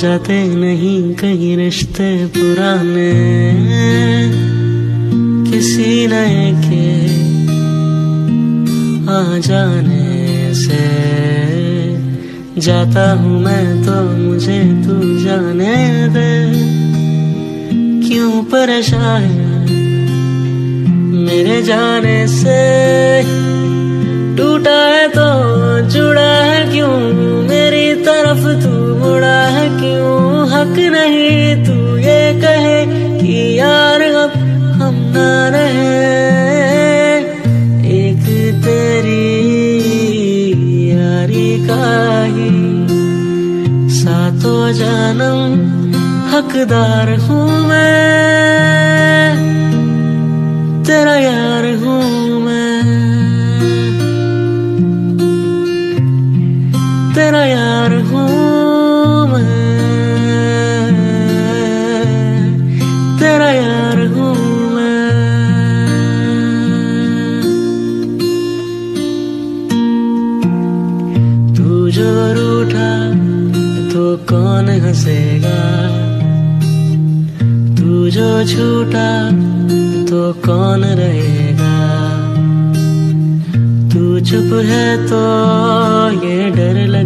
जाते नहीं कहीं रिश्ते पुराने। किसी नए के आ जाने से। जाता हूँ मैं तो मुझे तू जाने दे। क्यों परेशान मेरे जाने से? टूटा है तो जुड़ा नहीं, तू ये कहे कि यार अब हम ना रहे। एक तेरी यारी का ही सातों जन्म हकदार हूँ मैं। तेरा यार हूँ मैं। तेरा यार हूँ तू जो रूठा तो कौन हंसेगा? तू जो छूटा तो कौन रहेगा? तू चुप है तो ये डर लगता है